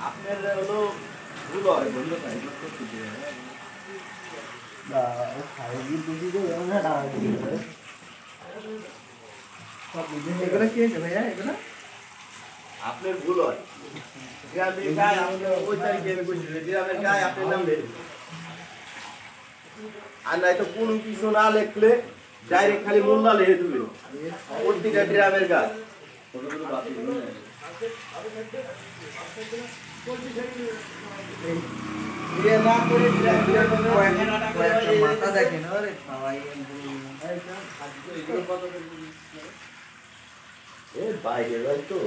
আপনার হলো ভুল হয়। ভাইয়া এগুলো আপনার ভুল হয় গ্রামের গায়ে আপনার ওই তারিখে আমি যে গ্রামের গায়ে আপনার নাম লেখেন আর নাই তো কোনো কিছু না লিখলে ডাইরেক্ট খালি মোল্লা লিখে দেবে প্রতিটা না করে কয়েকটা মাথা দেখেন আরে সবাই বাইরে তো।